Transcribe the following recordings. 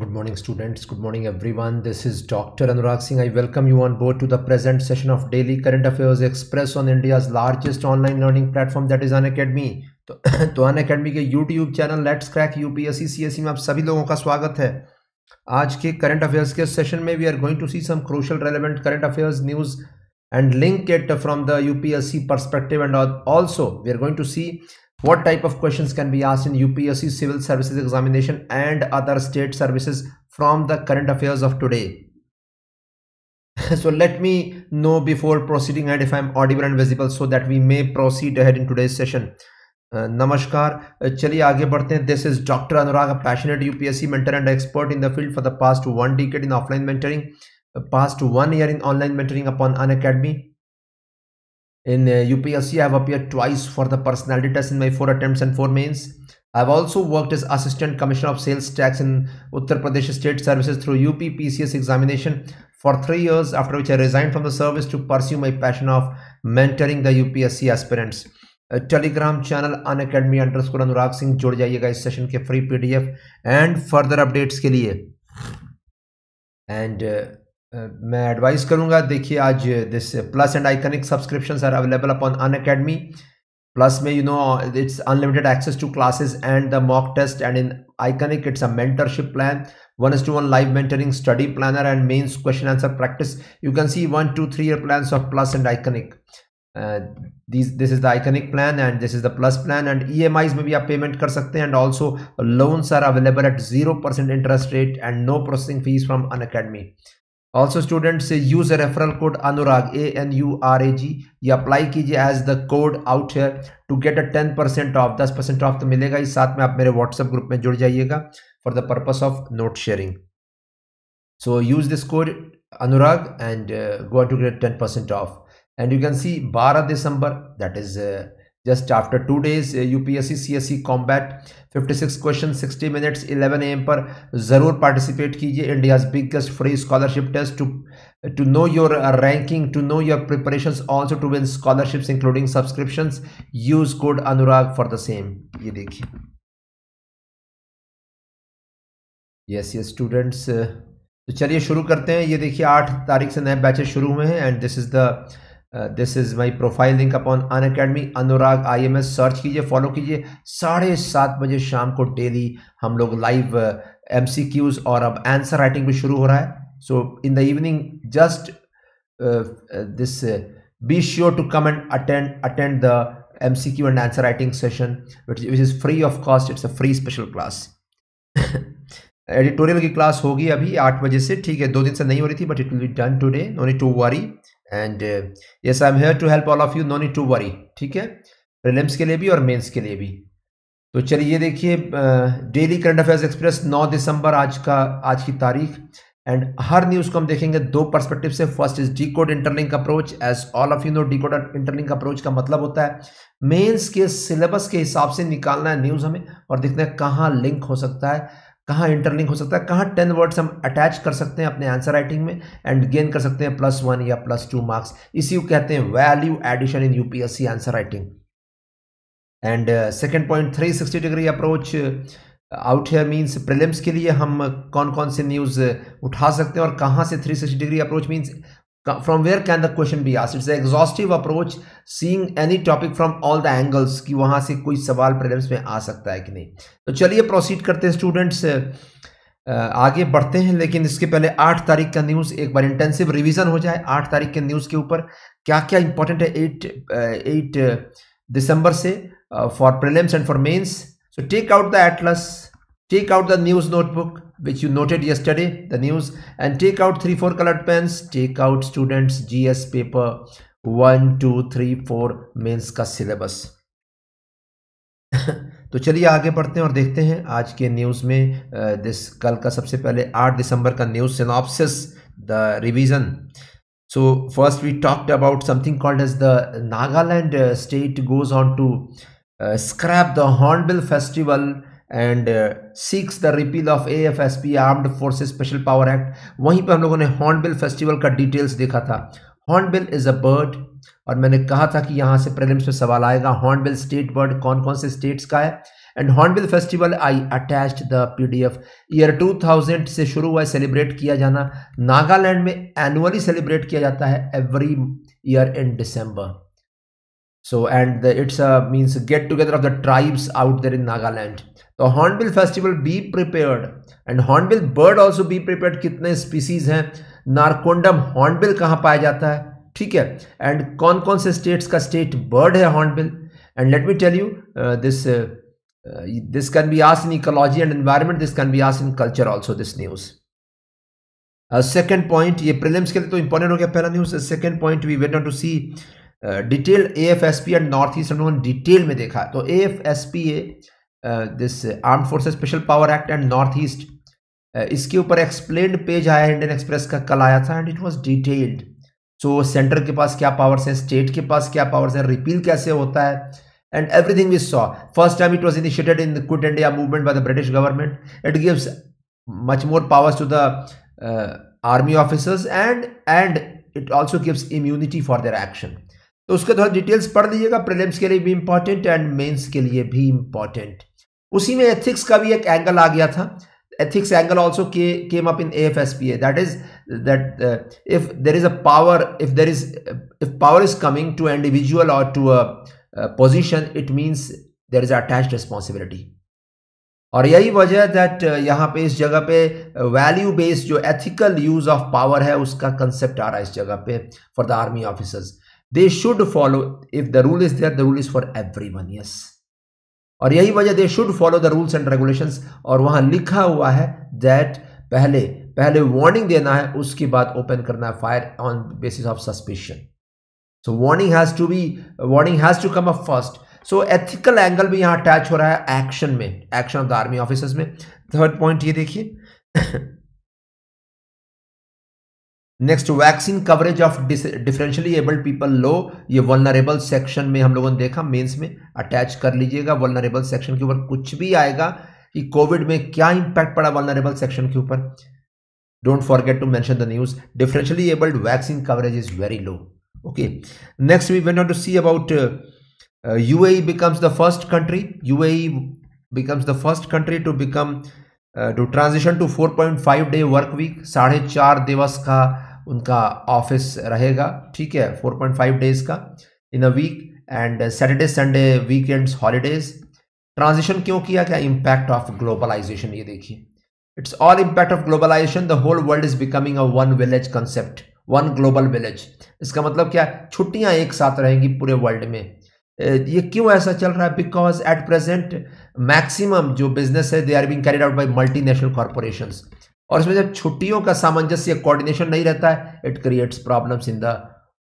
Good morning, students. Good morning, everyone. This is Dr. Anurag Singh. I welcome you on board to the present session of Daily Current Affairs Express on India's largest online learning platform that is Unacademy. तो तो academy के YouTube channel let's crack UPSC CSE में आप सभी लोगों का स्वागत है आज के करंट अफेयर्स के सेशन में we are going to see some crucial relevant current affairs news and link it from the UPSC perspective and also we are going to see what type of questions can be asked in UPSC civil services examination and other state services from the current affairs of today. so let me know before proceeding and if I'm audible and visible so that we may proceed ahead in today's session. नमस्कार चलिए आगे बढ़ते हैं this is doctor Anurag passionate UPSC mentor and expert in the field for the past one decade in offline mentoring past one year in online mentoring upon an academy in uh, UPSC, I have appeared twice for the personality test in my four attempts and four mains. I've also worked as Assistant Commissioner of Sales Tax in Uttar Pradesh State Services through UP PCS examination for three years, after which I resigned from the service to pursue my passion of mentoring the UPSC aspirants. Telegram channel Unacademy underscore Anurag Singh जुड़ जाइएगा इस session के free PDF and further updates के लिए and मैं advice करूँगा, देखिए आज this plus and iconic subscription are available upon Unacademy plus में you know it's unlimited access to classes and the mock test and in iconic it's a mentorship plan one is to one live mentoring study planner and mains question answer practice you can see one two three plan of plus and iconic this this is the iconic plan and this is the plus plan and E M Is में भी आप payment कर सकते हैं and also loans are available at zero percent interest rate and no processing fee from Unacademy also student से use referral code Anurag A N U R A G ये apply कीजिए as the code out है to get a ten percent off दस percent off तो मिलेगा इस साथ में आप मेरे व्हाट्सएप ग्रुप में जुड़ जाइएगा for the purpose of note sharing so use this code Anurag and go to get ten percent off and you can see बारह दिसंबर that is just after two days UPSC CSE combat 56 question 60 minutes 11 AM पर ज़रूर participate कीजिए India's biggest free scholarship test to to know your ranking to know your preparation also to win scholarships including subscription use code Anurag for the same ये देखिए। Yes yes students तो चलिए शुरू करते हैं। ये देखिए, आठ तारीख से नए बैचेस शुरू हुए हैं and this is the this is my profile link upon Unacademy Anurag I M S search कीजिए फॉलो कीजिए। साढ़े सात बजे शाम को डेली हम लोग लाइव एम सी क्यूज और अब आंसर राइटिंग भी शुरू हो रहा है। So in the evening just this be sure to come and attend attend the M C Q and answer writing session which is free of cost it's a free special class editorial की class होगी अभी आठ बजे से। ठीक है, दो दिन से नहीं हो रही थी but it will be done today need to worry and yes I am here to help all of you no need to worry ठीक है? प्रिलिम्स के लिए भी और मेंस के लिए भी. तो चलिए देखिए डेली करंट अफेयर्स एक्सप्रेस 9 दिसंबर आज का, आज की तारीख. एंड हर न्यूज़ को हम देखेंगे दो परस्पेक्टिव से. First is the code interlink approach as all of you know the code interlink approach का मतलब होता है मेंस के सिलेबस के हिसाब से निकालना है न्यूज़ हमें और देखना है कहाँ लिंक हो सकता है. कहाँ इंटरलिंक हो सकता है, कहाँ टेन वर्ड्स हम अटैच कर सकते हैं अपने आंसर राइटिंग में एंड गेन कर सकते हैं प्लस वन या प्लस टू मार्क्स इसी को कहते हैं value addition in UPSC answer writing and second point three sixty degree approach out here means prelims के लिए हम कौन कौन से न्यूज़ उठा सकते हैं और कहाँ से three sixty degree approach means from where can the question be asked? It's exhaustive approach approach any topic from all the angles कि वहाँ से कोई सवाल प्रीलिम्स में आ सकता है कि नहीं। तो चलिए प्रोसीड करते हैं स्टूडेंट्स आगे बढ़ते हैं, लेकिन इसके पहले आठ तारीख का न्यूज़ एक बार इंटेंसिव रिवीजन हो जाए आठ तारीख के न्यूज़ के ऊपर। क्या क्या इंपॉर्टेंट है एट एट दिसंबर से for prelims and for mains so take out the atlas take out the news notebook which you noted yesterday, the news, and take out three, four colored pens. Take out students gs paper. One two three four mains का syllabus तो चलिए आगे बढ़ते हैं और देखते हैं आज के न्यूज़ में दिस कल का सबसे पहले 8 दिसंबर का news synopsis the revision so first we talked about something called as the Nagaland state goes on to scrap the hornbill festival and six the repeal of A F S P armed forces special power act वहीं पर हम लोगों ने hornbill festival का details देखा था। Hornbill is a bird और मैंने कहा था कि यहाँ से प्रेलिम्स में सवाल आएगा। हॉर्नबिल स्टेट बर्ड कौन कौन से स्टेट्स का है? And hornbill festival I attached the PDF year 2000 से शुरू हुआ है सेलिब्रेट किया जाना। नागालैंड में एनुअली सेलिब्रेट किया जाता है every year in December so and it's means get together of the tribes out there in Nagaland तो hornbill festival be prepared and hornbill bird also be prepared कितने स्पीसीज हैं? Narcondam hornbill कहाँ पाया जाता है? ठीक है. एंड कौन कौन से स्टेट्स का स्टेट बर्ड है hornbill and let me tell you this this can be as in ecology and environment this can be as in culture also this news second point ये प्रिलिम्स के लिए तो important हो गया पहला news second point we wait to see detail A F S P and north east हम detail में देखा तो A F S P A this arm forces special power act and north east इसके ऊपर explain page आया Indian express का, कल आया था and it was detailed so centre के पास क्या पावर्स हैं स्टेट के पास क्या पावर्स हैं रिपील कैसे होता है? And everything we saw first time it was initiated in quit India movement by the British government it gives much more powers to the army officers and and it also gives immunity for their action तो उसके थोड़ा details पढ़ लीजिएगा। Prelims के लिए भी important and mains के लिए भी इंपॉर्टेंट उसी में एथिक्स का भी एक एंगल आ गया था। Ethics angle also came up in A F S P A that is that if there is a power if there is if power is coming to individual और to a position it means there is attach responsibility और यही वजह that uh, यहाँ पे इस जगह पे uh, value based जो एथिकल यूज़ ऑफ़ पावर है, उसका कंसेप्ट आ रहा है इस जगह पे for the army officers they should follow if the rule is there the rule is for everyone yes और यही वजह they should follow the rules and regulations और वहाँ लिखा हुआ है दैट पहले पहले वार्निंग देना है, उसके बाद ओपन करना है fire on basis of suspicion so warning has to be warning has to come up first so ethical angle भी यहाँ अटैच हो रहा है एक्शन में action of the army officers में. थर्ड पॉइंट ये देखिए next vaccine coverage of differentially abled people low ये वनरेबल सेक्शन में हम लोगों ने देखा मेंस में। अटैच कर लीजिएगा वनरेबल सेक्शन के ऊपर कुछ भी आएगा कि कोविड में क्या इंपैक्ट पड़ा वनरेबल सेक्शन के ऊपर। Don't forget to mention the news differentially abled vaccine coverage is very low okay next we went to see about UAE becomes the first country UAE becomes the first country to become to transition to 4.5 day work week साढ़े चार दिवस का उनका office रहेगा, ठीक है? 4.5 days का in a week and Saturday Sunday weekends holidays transition क्यों किया? क्या इम्पैक्ट ऑफ़ ग्लोबलाइजेशन ये देखिए। It's all impact of globalisation the whole world is becoming a one village concept one global village इसका मतलब क्या? छुट्टियाँ एक साथ रहेंगी पूरे वर्ल्ड में। ये क्यों ऐसा चल रहा है? बिकॉज़ एट प्रेजेंट मैक्सिमम जो बिज़नेस है they are being carried out by multinational corporation और इसमें जब छुट्टियों का सामंजस्य कोऑर्डिनेशन नहीं रहता है it creates problems in the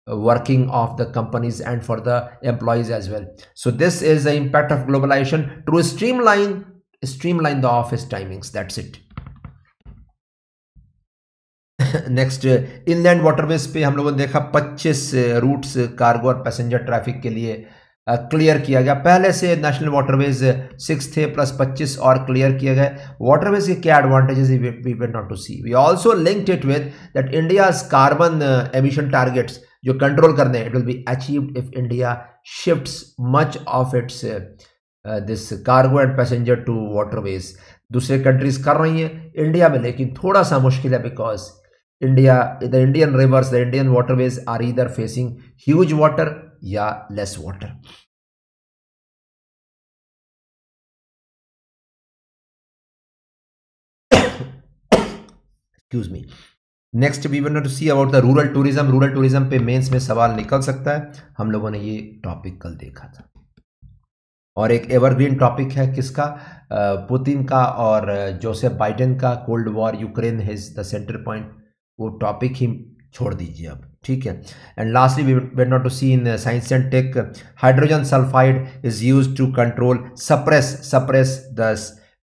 working of the companies and for the employees as well so this is the impact of globalisation to streamline streamline the office timings that's it next inland waterways पे हम लोगों ने देखा 25 routes cargo और passenger traffic के लिए uh, clear किया गया। पहले से नेशनल वाटरवेज सिक्स थे प्लस पच्चीस और क्लियर किए गए वाटरवेज के क्या advantages we went not to see we also linked it with that India carbon emission targets जो कंट्रोल करने it will be achieved if India shifts much of its this cargo and passenger to waterways दूसरे countries कर रही हैं India में, लेकिन थोड़ा सा मुश्किल है because India the Indian rivers the Indian waterways are इधर फेसिंग ह्यूज वाटर या less water excuse me next we want to see about the rural tourism rural tourism पे मेंस में सवाल निकल सकता है। हम लोगों ने ये टॉपिक कल देखा था। और एक एवरग्रीन टॉपिक है किसका? पुतिन का और जोसेफ बाइडेन का cold war Ukraine has the centre point वो टॉपिक ही छोड़ दीजिए अब। ठीक है। And lastly we not to see in science and tech hydrogen sulphide is use to control suppress suppress the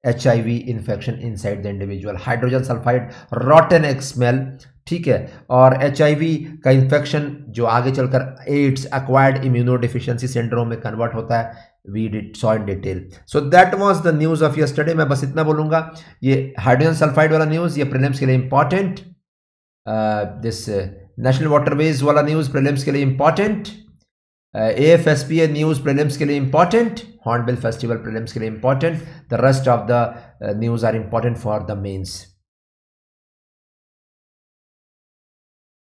H I V infection inside the individual hydrogen sulphide rotten smell ठीक है। और H I V का infection जो आगे चलकर AIDS acquired immunodeficiency syndrome में convert होता है we did saw in detail so that was the news of yesterday मैं बस इतना बोलूँगा, ये हाइड्रोजन सल्फाइड वाला न्यूज़ ये प्रिलिम्स के लिए इंपॉर्टेंट दिस नेशनल वाटरवेज वाला न्यूज़ प्रीलिम्स के लिए important A F S P A news prelims के लिए इंपॉर्टेंट हॉर्नबिल फेस्टिवल प्रिलिम्स के लिए important the rest of the news are important for the mains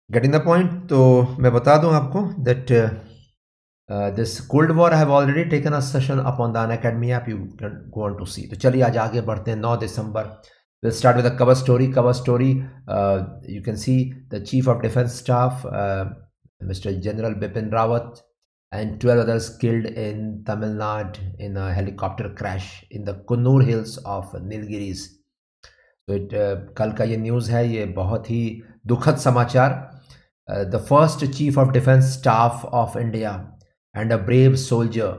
getting the point तो मैं बता दूँ आपको that this cold war have already taken a session upon the Unacademy you can go on to see तो चलिए आज आगे बढ़ते हैं 9 दिसंबर। We'll start with a cover story. Cover story, uh, you can see the Chief of Defense Staff, uh, Mr. General Bipin Rawat, and 12 others killed in Tamil Nadu in a helicopter crash in the Kunnur Hills of Nilgiris. तो it uh, कल का ये news है ये बहुत ही दुखद समाचार the first chief of defence staff of India and a brave soldier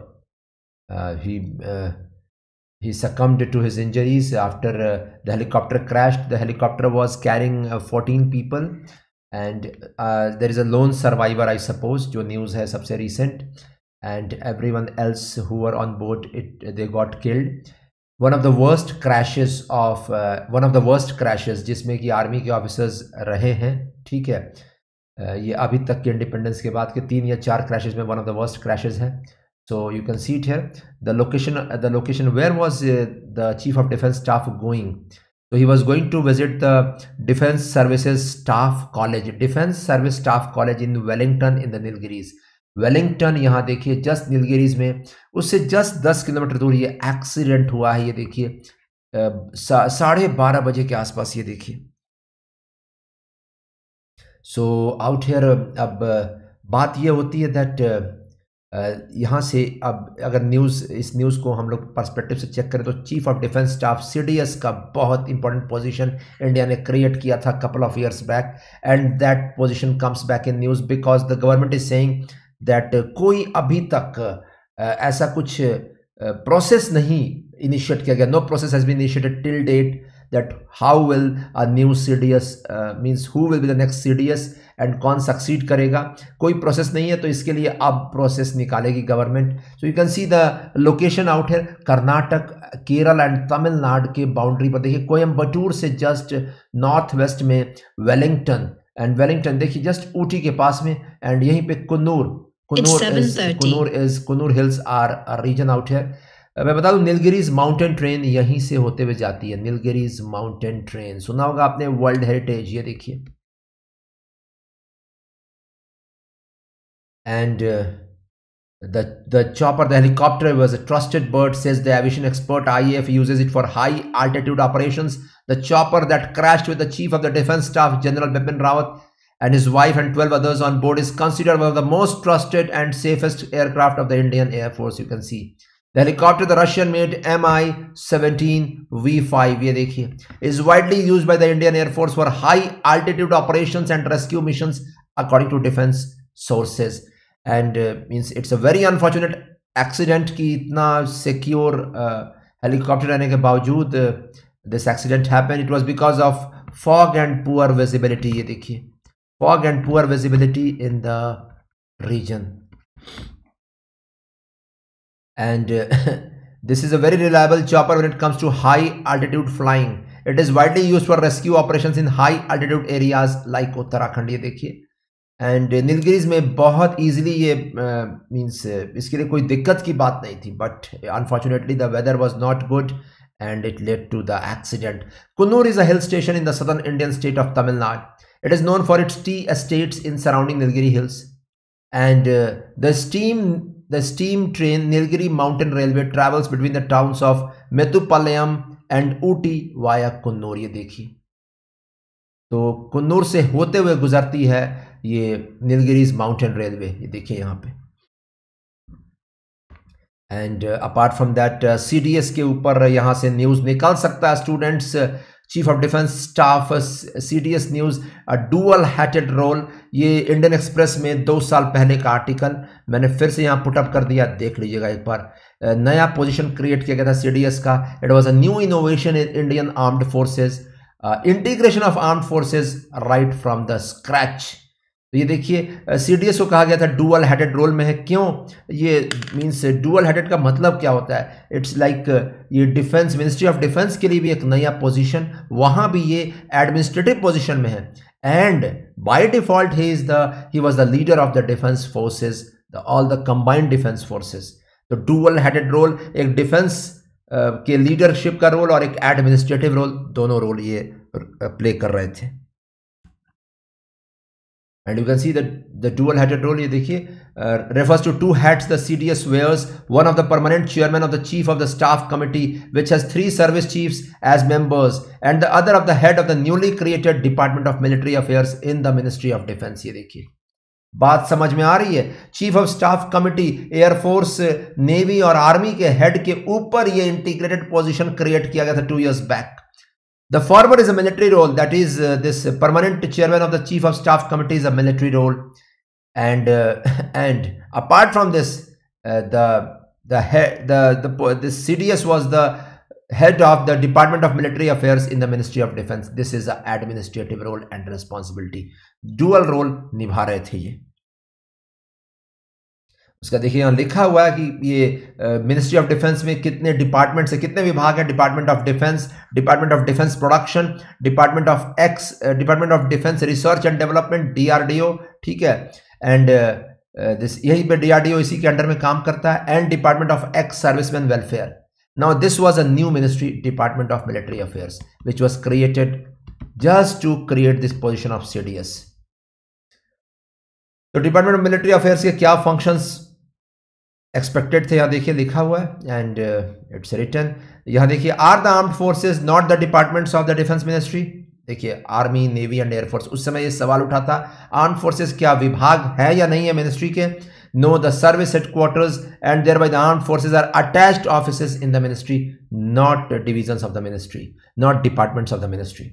he he succumbed to his injuries after uh, the helicopter crashed the helicopter was carrying uh, 14 people and uh, there is a lone survivor i suppose jo news hai sabse recent and everyone else who were on board it they got killed one of the worst crashes of uh, one of the worst crashes जिसमें कि army के officers रहे हैं ठीक है uh, ये अभी तक के इंडिपेंडेंस के बाद के तीन या चार क्रैशेस में one of the worst crashes हैं so you can see it here the location uh, the location where was uh, the chief of defense staff going so he was going to visit the defense services staff college defense service staff college in wellington in the nilgiris Wellington यहाँ देखिए just Nilgiris में उससे just दस kilometre दूर ये accident हुआ है ये देखिए साढ़े बारह बजे के आसपास ये देखिए सो आउट हेयर अब बात ये होती है दैट यहाँ से अब अगर न्यूज़ इस न्यूज़ को हम लोग पर्सपेक्टिव से चेक करें तो chief of defence staff CDS का बहुत इंपॉर्टेंट पोजीशन इंडिया ने क्रिएट किया था couple of years back and that position comes back in news because the government is saying that कोई अभी तक ऐसा कुछ प्रोसेस नहीं इनिशिएट किया गया। No process has been initiated till date that how will a new CDS uh, means who will next C D CDS and कौन succeed करेगा। कोई प्रोसेस नहीं है तो इसके लिए अब प्रोसेस निकालेगी government so you can see the location out है कर्नाटक केरल एंड तमिलनाडु के बाउंड्री पर। देखिए कोयम्बटूर से जस्ट नॉर्थ वेस्ट में वेलिंगटन एंड वेलिंगटन देखिए जस्ट ऊटी के पास में एंड यहीं पे Coonoor Coonoor is Coonoor is Coonoor hills are region out है मैं बता दूँ नीलगिरीज माउंटेन ट्रेन यहीं से होते हुए जाती है। नीलगिरीज माउंटेन ट्रेन सुना होगा आपने वर्ल्ड हेरिटेज ये देखिए। and uh, the the chopper the helicopter was a trusted bird says the aviation expert. IAF uses it for high altitude operations. The chopper that crashed with the chief of the defense staff general Bipin Rawat and his wife and 12 others on board is considered one of the most trusted and safest aircraft of the Indian Air Force you can see. The helicopter the Russian made Mi-17 V5 ye is widely used by the Indian Air Force for high altitude operations and rescue missions according to defense sources. And means it's a very unfortunate accident की इतना secure helicopter रहने के बावजूद this accident happen it was because of fog and poor visibility ये देखिए। Fog and poor visibility in the region and this is a very reliable chopper when it comes to high altitude flying it is widely use for rescue operation in high altitude areas like Uttarakhand ये देखिए। And Nilgiris में बहुत easily ये means uh, इसके लिए कोई दिक्कत की बात नहीं थी but unfortunately the weather was not good and it led to the accident Coonoor is a hill station in the southern Indian state of Tamil Nadu it is known for its tea estates in surrounding Nilgiri hills and the steam the steam train Nilgiri mountain railway travels between the town of Mettupalayam and Ooty via Coonoor ये देखी तो कन्नूर से होते हुए गुजरती है ये Nilgiris mountain railway ये देखिए यहाँ पे। And apart from that C D S के ऊपर यहाँ से न्यूज़ निकाल सकता है students chief of defence staff C D S news dual hatted role ये इंडियन एक्सप्रेस में दो साल पहले का आर्टिकल मैंने फिर से यहाँ पुटअप कर दिया, देख लीजिएगा एक बार। नया पोजीशन क्रिएट किया गया था सी डी एस का it was a new innovation in Indian armed forces integration of armed forces right from the scratch तो ये देखिए सीडीएस को कहा गया था डुअल हेडेड रोल में है। क्यों? ये मींस डुअल हेडेड का मतलब क्या होता है? इट्स लाइक like, ये डिफेंस मिनिस्ट्री ऑफ़ डिफेंस के लिए भी एक नया पोजीशन वहाँ भी ये एडमिनिस्ट्रेटिव पोजीशन में है। And by default he is the he was the leader of the defence forces the all the combined defence forces तो डुअल हेडेड रोल एक डिफेंस के लीडरशिप का रोल और एक एडमिनिस्ट्रेटिव रोल दोनों रोल ये प्ले कर रहे थे। And you can see the dual headed role ये देखिए refers to two heads the C D S wears one of the permanent chairman of the chief of the staff committee which has three service chiefs as members and the other of the head of the newly created department of military affairs in the ministry of defence ये देखिए। बात समझ में आ रही है? Chief of staff committee air force navy और army के हेड के ऊपर ये इंटीग्रेटेड पोजिशन क्रिएट किया गया था two years back The former is a military role, that is, uh, this permanent chairman of the chief of staff committee is a military role, and uh, and apart from this, uh, the the head the the the CDS was the head of the Department of Military Affairs in the Ministry of Defense. This is an administrative role and responsibility. Dual role निभा रहे थे ये उसका देखिए यहाँ लिखा हुआ है कि ये मिनिस्ट्री ऑफ़ डिफेंस में कितने डिपार्टमेंट्स है, कितने विभाग है? Department of defence department of defence production department of ex department of defence research and development DRDO ठीक है? एंड दिस यही पे डीआरडीओ इसी के अंडर में काम करता है। And department of ex serviceman welfare now this was a new ministry department of military affairs which was created just to create this position of CDS तो डिपार्टमेंट ऑफ़ मिलिट्री अफेयर्स के क्या functions expected थे, यहाँ देखिए लिखा हुआ है and it's return यहाँ देखिए are the armed forces not the departments of the defence ministry देखिए army navy and air force उस समय ये सवाल उठा था आर्म फोर्सेज क्या विभाग है या नहीं है मिनिस्ट्री के? No the service headquarters and thereby the arm forces are attached office in the ministry not division of the ministry not departments of the ministry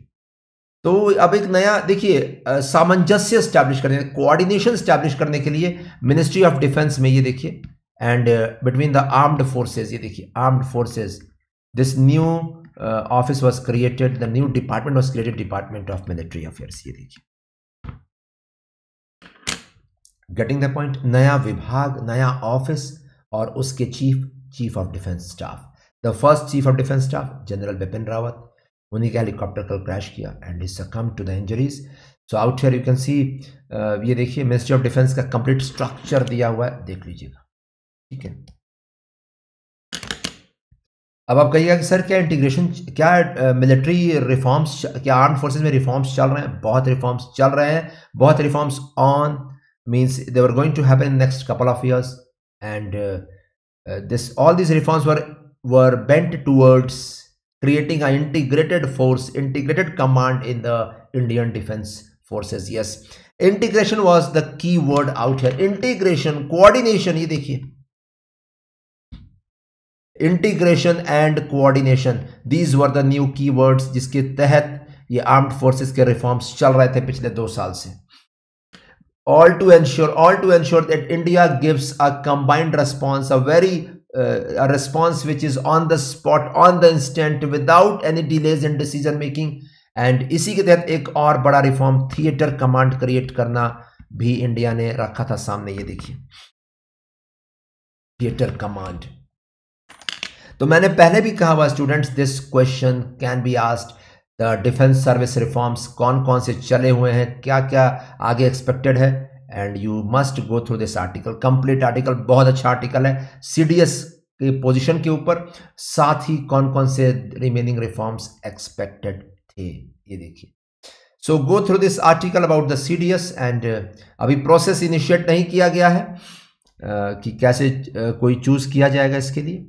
तो अब एक नया, देखिए सामंजस्य स्टैब्लिश करने कोऑर्डिनेशन स्टैब्लिश करने के लिए मिनिस्ट्री ऑफ़ डिफेंस में ये देखिए and between the armed forces ये देखिए armed forces this new office was created the new department was created department of military affairs ये देखिए गेटिंग द पॉइंट नया विभाग नया ऑफ़िस और उसके chief chief of defence staff the first chief of defence staff general Bipin Rawat उन्हीं का helicopter कल क्रैश किया and is succumb to the injuries so out you can see ये देखिए मिनिस्ट्री ऑफ़ डिफेंस का complete structure दिया हुआ है, देख लीजिएगा। ठीक है। अब आप कहिएगा कि, सर, क्या इंटीग्रेशन क्या मिलिट्री रिफॉर्म्स क्या आर्म फोर्सेस में रिफॉर्म्स चल रहे हैं? बहुत रिफॉर्म्स चल रहे हैं। बहुत reforms on means they were going to happen next couple of years and this all this reforms were were bent towards creating a integrated force integrated command in the Indian defence forces yes integration was the key word out integration coordination ये देखिए। Integration and coordination these were the new keywords जिसके तहत ये armed forces के reforms चल रहे थे पिछले दो साल से। All to ensure all to ensure that India gives a combined response a very response which is on the spot on the instant without any delays in decision making and इसी के तहत एक और बड़ा रिफॉर्म थिएटर कमांड क्रिएट करना भी India ने रखा था सामने, ये देखिए। थिएटर कमांड तो मैंने पहले भी कहा हुआ students this question can be asked the defence service reforms कौन कौन से चले हुए हैं क्या क्या आगे एक्सपेक्टेड है and you must go through this article complete article बहुत अच्छा आर्टिकल है सीडीएस के पोजीशन के ऊपर साथ ही कौन कौन से रिमेनिंग रिफॉर्म्स एक्सपेक्टेड थे ये देखिए। So go through this article about the C D S and अभी प्रोसेस इनिशिएट नहीं किया गया है uh, कि कैसे uh, कोई चूज़ किया जाएगा इसके लिए।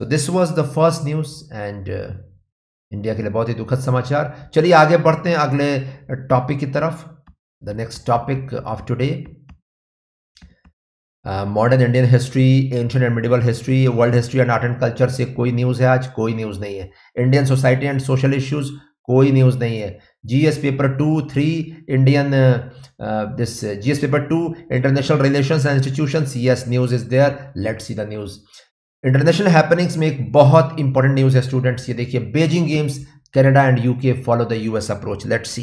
तो this was the first news and India के लिए बहुत ही दुखद समाचार। चलिए आगे बढ़ते हैं अगले टॉपिक की तरफ़। The next topic of today modern Indian history ancient and medieval history world history and art and culture से कोई न्यूज़ है आज? कोई न्यूज़ नहीं है। Indian society and social issues कोई न्यूज़ नहीं है। GS paper two three Indian this GS paper two international relations and institutions yes news is there let's see the news international happenings में एक बहुत इंपॉर्टेंट न्यूज़ है students ये देखिए Beijing games Canada and UK follow the US approach let's see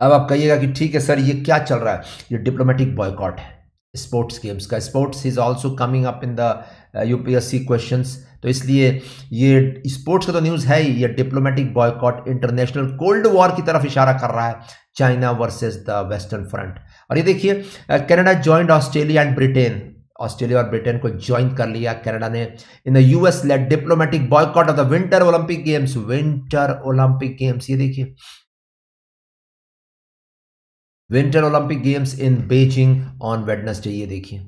अब आप कहिएगा कि ठीक है सर, ये क्या चल रहा है? ये डिप्लोमेटिक बॉयकॉट है स्पोर्ट्स गेम्स का। Sports is also coming up in the UPSC questions तो इसलिए ये स्पोर्ट्स का तो न्यूज़ है ही, ये diplomatic boycott international cold war की तरफ़ इशारा कर रहा है China versus the western front और ये देखिए Canada joined Australia and Britain Australia और ब्रिटेन को ज्वाइन कर लिया। कनाडा ने in the US led diplomatic boycott of the winter Olympic games winter Olympic games ये देखिए। Winter Olympic games in Beijing on Wednesday ये देखिए।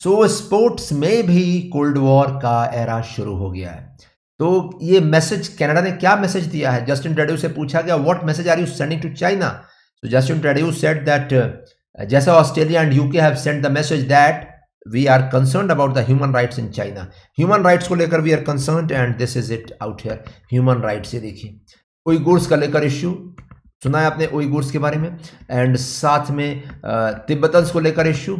सो स्पोर्ट्स में भी कोल्ड वॉर का एरा शुरू हो गया है। तो ये मैसेज कनाडा ने क्या मैसेज दिया है? जस्टिन ट्रेड्यू से पूछा गया what message are you sending to China so Justin Trudeau said that जैसे Australia and UK have send the message that we are concern about the human rights in China human rights को लेकर we are concern and this is it out here human rights ये देखिए। कोई goods का लेकर issue सुना है आपने गुड्स के बारे में? एंड साथ में तिब्बतन्स को लेकर इश्यू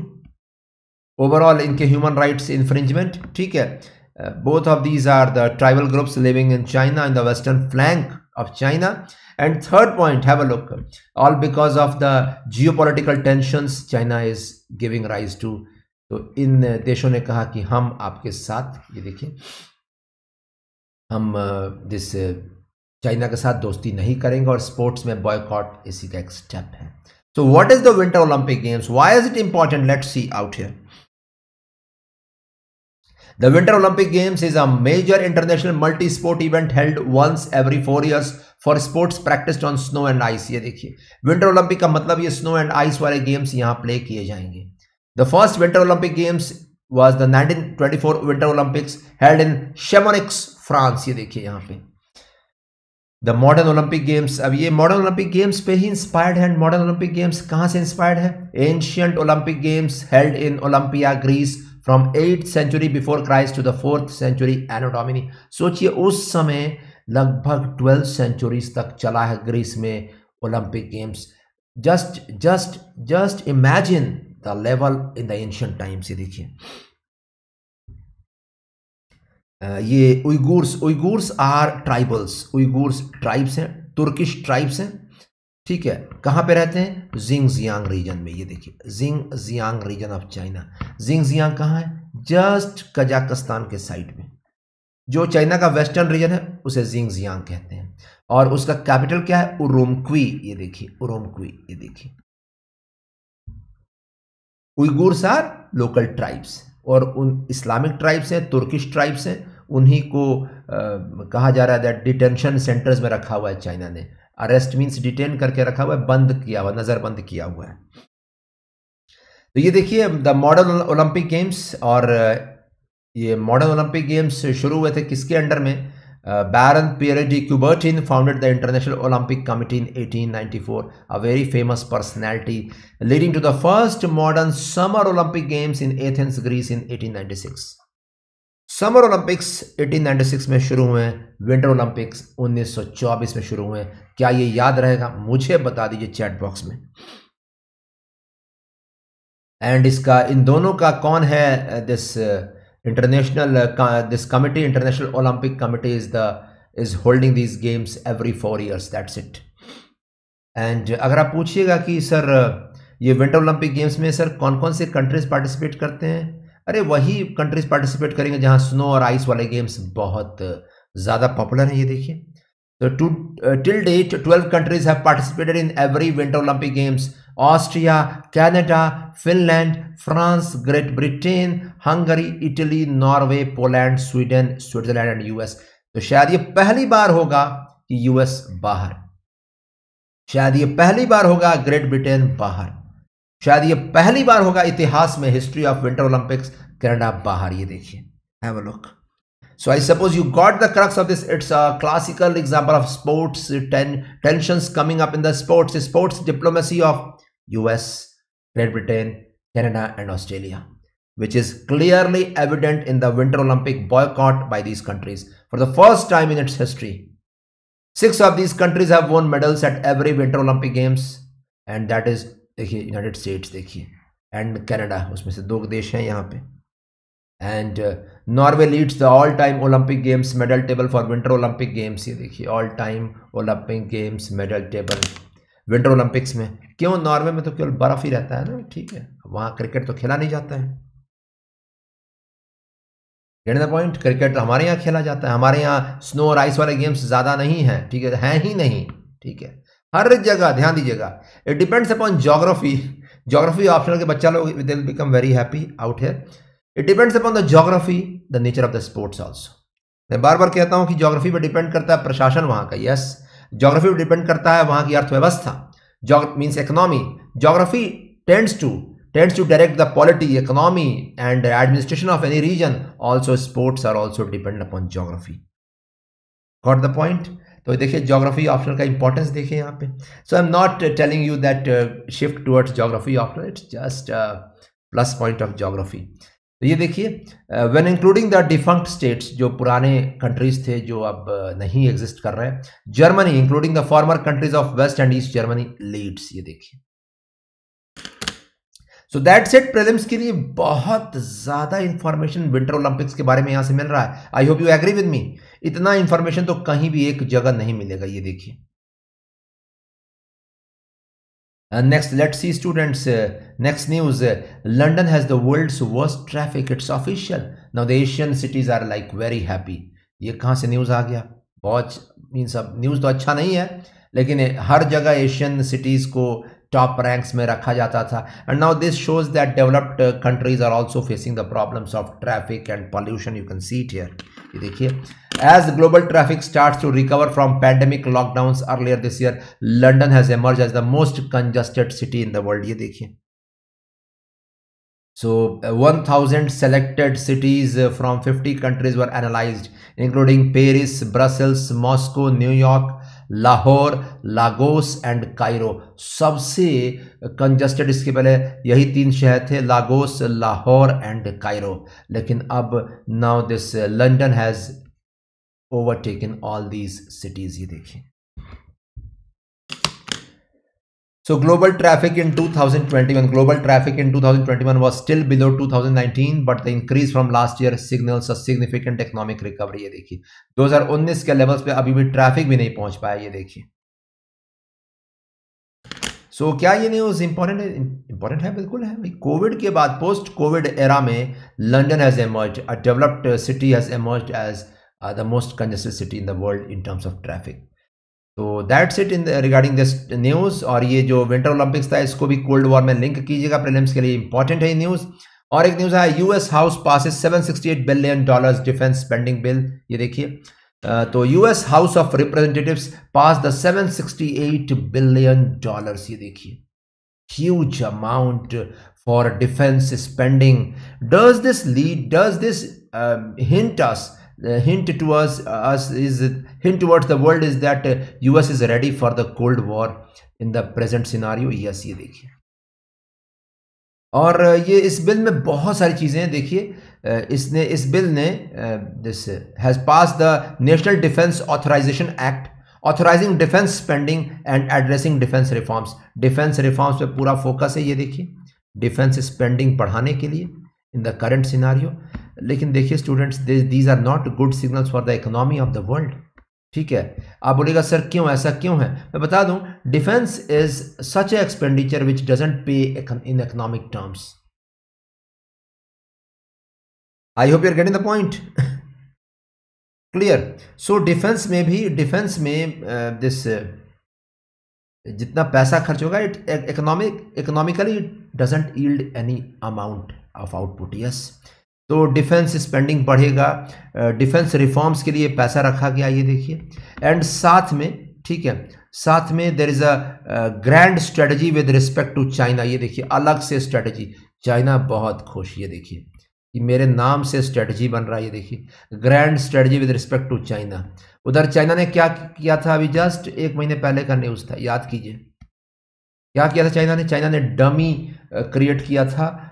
ओवरऑल इनके ह्यूमन राइट्स इन्फ्रिंजमेंट ठीक है? Both of these are the tribal groups living in China in the western flank of China and third point have a look all because of the geo political tensions China is giving rise to तो इन देशों ने कहा कि हम आपके साथ ये देखिए हम दिस चाइना के साथ दोस्ती नहीं करेंगे और स्पोर्ट्स में बॉयकॉट इसी का एक स्टेप है so what is the winter Olympic games why is it important let's see out here The Winter Olympic Games is a major international multi-sport event held once every four years for sports practiced on snow and ice. ये देखिए winter Olympic का मतलब ये snow and ice वाले games यहाँ play किए जाएँगे the first winter Olympic games was the 1924 Winter Olympics held in Chamonix, France. ये देखिए यहाँ पे द मॉडर्न ओलंपिक गेम्स अब ये मॉडर्न ओलंपिक गेम्स पे ही इंस्पायर्ड है मॉडर्न ओलंपिक गेम्स कहाँ से इंस्पायर्ड है ancient Olympic games held in Olympia Greece from eight century before Christ to the fourth century anno domini सोचिए, उस समय लगभग ट्वेल्थ सेंचुरीज तक चला है ग्रीस में Olympic games just just just imagine the level in the ancient times ये देखिए। ये Uighurs Uighurs are tribals Uighurs tribes हैं तुर्किश ट्राइब्स हैं। ठीक है कहाँ पे रहते हैं? जिंग जियांग रीजन में। ये देखिए Xinjiang region of China Xinjiang कहाँ है? जस्ट कजाकिस्तान के साइड में। जो चाइना का वेस्टर्न रीजन है उसे जिंग जियांग कहते हैं। और उसका कैपिटल क्या है? उरोमक्वी ये देखिए उरोमक्वी ये देखिए। उइगुर्स आर लोकल ट्राइब्स और उन इस्लामिक ट्राइब्स हैं तुर्किश ट्राइब्स हैं उन्हीं को आ, कहा जा रहा है दैट डिटेंशन सेंटर्स में रखा हुआ है चाइना ने। अरेस्ट मीन्स डिटेन करके रखा हुआ है, बंद किया हुआ, नज़रबंद किया हुआ है। तो ये देखिए, द मॉडर्न ओलंपिक गेम्स और ये मॉडर्न ओलंपिक गेम्स शुरू हुए थे किसके अंडर में? Baron Pierre de Coubertin founded the international Olympic committee in 1894 a very famous personality, leading to the first modern summer Olympic games in Athens, Greece in 1896 summer Olympics 1896 में शुरू हुए winter Olympics 1924 में शुरू हुए क्या ये याद रहेगा? मुझे बता दीजिए चैट बॉक्स में। एंड इसका, इन दोनों का कौन है this international this committee international Olympic committee is the is holding these games every four years that's it and अगर आप पूछिएगा कि सर ये विंटर ओलंपिक गेम्स में सर कौन कौन से कंट्रीज़ पार्टिसिपेट करते हैं? अरे वही कंट्रीज़ पार्टिसिपेट करेंगे जहाँ स्नो और आइस वाले गेम्स बहुत ज़्यादा पॉपुलर है, ये देखिए। तो to till date twelve countries have participated in every winter Olympic games Austria Canada Finland France Great Britain Hungary Italy Norway Poland Sweden Switzerland and US तो शायद ये पहली बार होगा कि यूएस बाहर। शायद ये पहली बार होगा ग्रेट ब्रिटेन बाहर। शायद ये पहली बार होगा इतिहास में history of winter Olympics Canada बाहर, ये देखिए। Have a look so I suppose you got the crux of this it's a classical example of sports tension coming up in the sports sports diplomacy of US Great Britain Canada and Australia which is clearly evident in the winter Olympic boycott by these countries for the first time in its history six of these countries have won medals at every winter Olympic games and that is देखिए United States देखिए and Canada उसमें से दो देश हैं यहाँ पे। And Norway leads the all time Olympic games medal table for winter Olympic games ये देखिए all time Olympic games medal table winter Olympics में। क्यों? नॉर्वे में तो केवल बर्फ़ ही रहता है ना? ठीक है। वहाँ क्रिकेट तो खेला नहीं जाता है। गेट द पॉइंट क्रिकेट हमारे यहाँ खेला जाता है। हमारे यहाँ स्नो और आइस वाले गेम्स ज़्यादा नहीं हैं। ठीक है, हैं ही नहीं। ठीक है। हर जगह ध्यान दीजिएगा। It depends upon geography geography optional के बच्चा लोग will become very happy out है it depends upon the geography the nature of the sports also मैं बार बार कहता हूँ कि जोग्राफी पर डिपेंड करता है प्रशासन वहाँ का यस जोग्राफी पर डिपेंड करता है वहाँ की अर्थव्यवस्था. Means economy geography tends to tends to direct the polity, economy and administration of any region. Also sports are also dependent upon geography. Got the point? तो देखिए जोग्राफी ऑप्शन का importance देखिए यहाँ पे। So I am not telling you that shift towards geography option it's just plus point of geography तो ये देखिए when including the defunct states जो पुराने कंट्रीज़ थे जो अब uh, नहीं एग्जिस्ट कर रहे हैं Germany including the former countries of west and east Germany leads ये देखिए। सो दैट सेट प्रेलिम्स के लिए बहुत ज़्यादा इंफॉर्मेशन विंटर ओलंपिक्स के बारे में यहाँ से मिल रहा है। I hope you agree with me इतना इंफॉर्मेशन तो कहीं भी एक जगह नहीं मिलेगा, ये देखिए। Next let see students next news London has the world's worst traffic it's official now the Asian cities are like very happy ये कहाँ से न्यूज़ आ गया? बहुत मीन्स अब न्यूज़ तो अच्छा नहीं है, लेकिन हर जगह एशियन सिटीज़ को टॉप रैंक्स में रखा जाता था। And now this shows that developed countries are also facing the problems of traffic and pollution you can see it here ये देखिए। As global traffic starts to recover from pandemic lockdown earlier this year London has emerge as the most congested city in the world ये देखिए। 1000 selected cities uh, from 50 countries were analyzed, including Paris, Brussels, Moscow, New York, Lahore, Lagos and Cairo. सबसे congested इसके पहले यही तीन शहर थे, Lagos, Lahore and Cairo. लेकिन अब now this London has overtaken all these cities ये देखिए। So global traffic in 2021, global traffic in 2021 was still below 2019, but the increase from last year signals a significant economic recovery. ये देखिए। 2019 के levels पे अभी भी ट्रैफ़िक भी नहीं पहुँच पाया ये देखिए। सो so, क्या ये न्यूज़ इंपॉर्टेंट है? इंपॉर्टेंट है बिल्कुल है कोविड के बाद पोस्ट कोविड एरा में London has emerge a developed city has emerge as the most congested city in the world in terms of traffic तो that's it in regarding this news और ये जो विंटर ओलंपिक्स था, इसको भी cold war में link कीजिएगा। Prelims के लिए इंपॉर्टेंट है न्यूज़ और एक न्यूज़ है US house passes 768 billion dollars defence spending bill ये देखिए तो US house of representatives pass the 768 billion dollars ये देखिए huge amount for defence spending does this lead does this hint us the hint to us, is hint towards the world is that uh, US is ready for the Cold War in the present scenario. Yes, ये देखिए। और ये इस bill में बहुत सारी चीज़ें देखिए। इसने इस बिल ने this has pass the national defence authorisation act authorising defence spending and addressing defence reforms defence reforms पे पूरा फोकस है ये देखिए। डिफेंस स्पेंडिंग बढ़ाने के लिए इन द करंट सिनारियो लेकिन देखिए students these are not good signals for the economy of the world ठीक है? आप बोलेगा सर क्यों? ऐसा क्यों है? मैं बता दूँ defence is such a expenditure which doesn't pay in economic terms I hope you're getting the point clear so defence में भी डिफेंस में दिस uh, uh, जितना पैसा खर्च होगा it economic economically doesn't yield any amount of output yes तो defence spending बढ़ेगा defence reforms के लिए पैसा रखा गया, ये देखिए। एंड साथ में, ठीक है, साथ में there is a grand strategy with respect to China ये देखिए, अलग से स्ट्रेटजी चाइना बहुत खुश, ये देखिए, कि मेरे नाम से स्ट्रेटजी बन रहा है, ये देखिए। Grand strategy with respect to China उधर चाइना ने क्या किया था अभी जस्ट एक महीने पहले का न्यूज़ था, याद कीजिए। क्या किया था चाइना ने? चाइना ने डमी क्रिएट किया था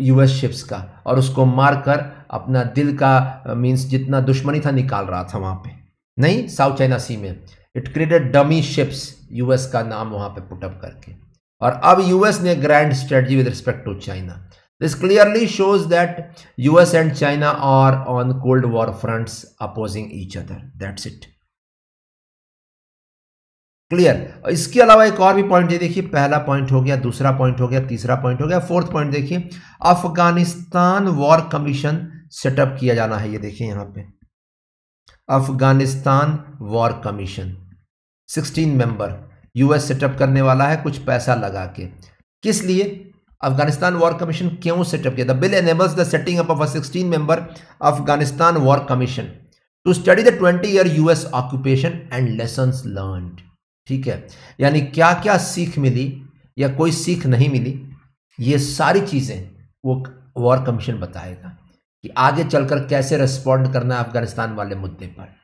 यूएस शिप्स का और उसको मारकर अपना दिल का मींस जितना दुश्मनी था निकाल रहा था वहाँ पे। नहीं साउथ चाइना सी में। It created dummy ships US का नाम वहाँ पे पुटअप करके। और अब यूएस ने grand strategy with respect to China this clearly shows that US and China are on cold war fronts opposing each other that's it clear इसके अलावा एक और भी पॉइंट ये देखिए, पहला पॉइंट हो गया, दूसरा पॉइंट हो गया, तीसरा पॉइंट हो गया फोर्थ पॉइंट देखिए, अफ़गानिस्तान वॉर कमीशन सेटअप किया जाना है, ये देखिए यहाँ पे। Afghanistan war commission 16 member US setup करने वाला है कुछ पैसा लगा के। किस लिए? अफ़गानिस्तान वॉर कमीशन क्यों सेटअप किया? The bill enables the setting up of a 16 member Afghanistan war commission to study the 20 year US occupation and lesson learned ठीक है? यानी क्या क्या सीख मिली या कोई सीख नहीं मिली, ये सारी चीज़ें वो वॉर कमीशन बताएगा कि आगे चलकर कैसे रेस्पॉन्ड करना है अफ़गानिस्तान वाले मुद्दे पर।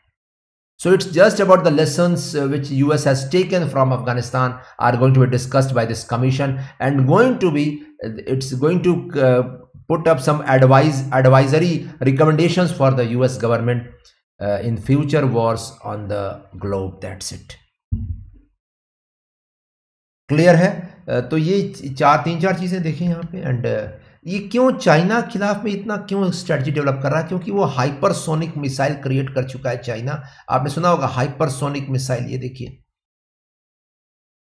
So it's just about the lesson which U S has taken from Afghanistan are going to be discussed by this commission and going to be it's going to put up some advise advisory recommendations for the U S government in future wars on the globe that's it clear है। तो ये चार, तीन, चार चीज़ें देखें यहाँ पे। एंड ये क्यों चाइना खिलाफ में इतना क्यों स्ट्रेटजी डेवलप कर रहा है? क्योंकि वो हाइपरसोनिक मिसाइल क्रिएट कर चुका है चाइना। आपने सुना होगा हाइपरसोनिक मिसाइल ये देखिए।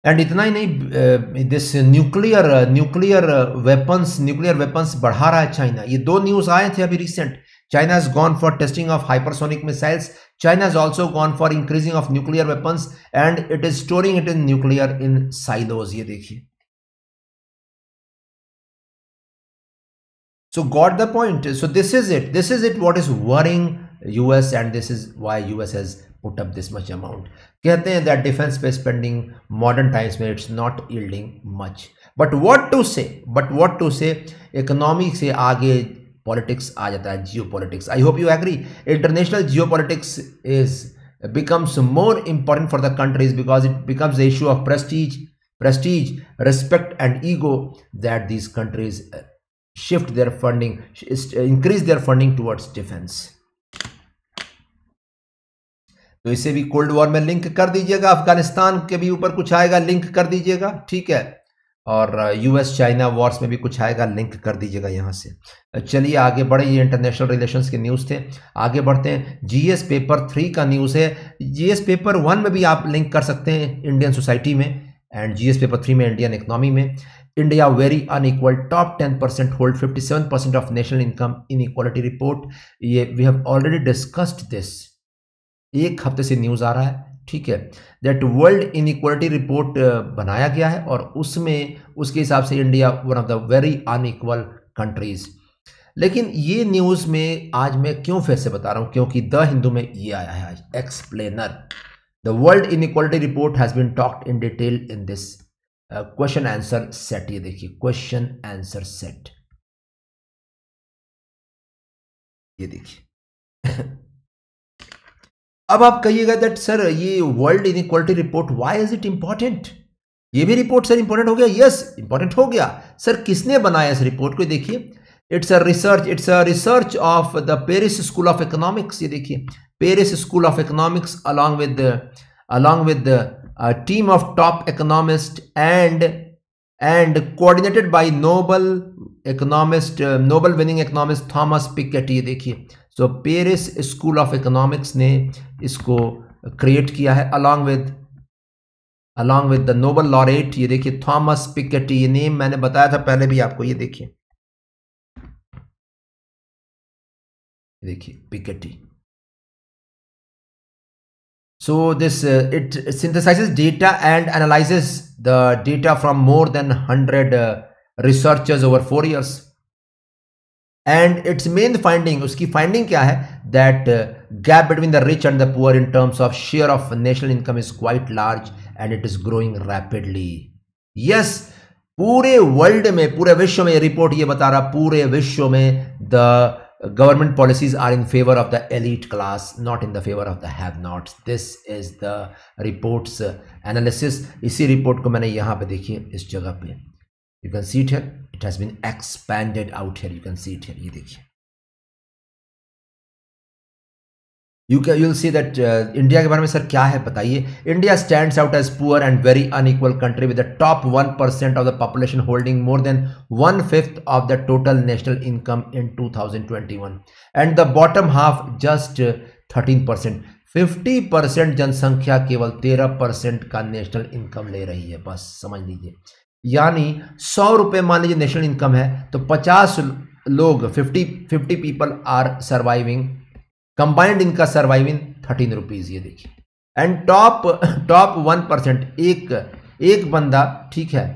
एंड इतना ही नहीं this nuclear nuclear weapons nuclear weapons बढ़ा रहा है चाइना। ये दो न्यूज़ आए थे अभी recent China has gone for testing of hypersonic missiles China has also gone for increasing of nuclear weapons and it is storing it in nuclear in silos ये देखिए So got the point. So this is it. This is it what is worrying US and this is why US has put up this much amount. कहते हैं that defense space spending modern times में it's not yielding much. But what to say? But what to say? Economy से आगे politics आ जाता है geopolitics I hope you agree international geopolitics is becomes more important for the countries because it becomes the issue of prestige prestige respect and ego that these countries shift their funding increase their funding towards defence तो इसे भी cold war में link कर दीजिएगा. अफ़गानिस्तान के भी ऊपर कुछ आएगा लिंक कर दीजिएगा. ठीक है? और यूएस चाइना वॉर्स में भी कुछ आएगा लिंक कर दीजिएगा यहाँ से। चलिए आगे बढ़े, ये इंटरनेशनल रिलेशंस के न्यूज़ थे। आगे बढ़ते हैं जीएस पेपर थ्री का न्यूज़ है। जीएस पेपर वन में भी आप लिंक कर सकते हैं इंडियन सोसाइटी में एंड जीएस पेपर थ्री में इंडियन इकोनॉमी में। India very India very unequal. Top 10% hold 57% of national income inequality report. ये we have already discussed this एक हफ़्ते से न्यूज़ आ रहा है। ठीक है दैट वर्ल्ड इनइक्वालिटी रिपोर्ट बनाया गया है और उसमें, उसके हिसाब से India one of the very unequal countries लेकिन ये न्यूज़ में, आज मैं क्यों फिर से बता रहा हूँ? क्योंकि द हिंदू में ये आया है आज explainer the world inequality report has been talked in detail in this question answer set ये देखिए क्वेश्चन आंसर सेट ये देखिए. अब आप कहिएगा दैट सर ये world inequality report why is it important ये भी रिपोर्ट सर इंपॉर्टेंट हो गया? यस yes, इंपॉर्टेंट हो गया। सर किसने बनाया इस रिपोर्ट को? देखिए। It's a research it's a research of the Paris school of economics ये देखिए। Paris school of economics along with along with team of top economist and and and coordinated Nobel economist Nobel winning economist Thomas economist ये देखिए। So Paris school of economics ने इसको create किया है along with along with the Nobel laureate ये देखिए Thomas Piketty ये name मैंने बताया था, पहले भी आपको, ये देखिए। देखिए Piketty so this it synthesises data and analyses the data from more than hundred researchers over four years and its main finding उसकी फाइंडिंग क्या है that gap between the rich and the poor in terms of share of national income is quite large and it is growing rapidly yes पूरे world में, पूरे विश्व में report ये बता रहा, पूरे विश्व में the government policies are in favour of the elite class not in the favour of the have not this is the report analysis इसी रिपोर्ट को मैंने यहाँ पर देखी, इस जगह पे। यू कैन सीट है it has been expanded out here. You can see it here. ये देखिए। You can you'll see that India के बारे में सर क्या है बताइए। India stands out as poor and very unequal country with the top one percent of the population holding more than one fifth of the total national income in 2021 and the bottom half just thirteen percent fifty percent जनसंख्या केवल तेरह परसेंट का national income ले रही है। बस, समझ लीजिए। यानी सौ रुपये मान लीजिए नेशनल इनकम है तो पचास लोग 50 50 पीपल आर सर्वाइविंग। कंबाइंड इनका सर्वाइविंग थर्टीन रुपीज़ ये देखिए। And top top one percent, एक एक बंदा, ठीक है,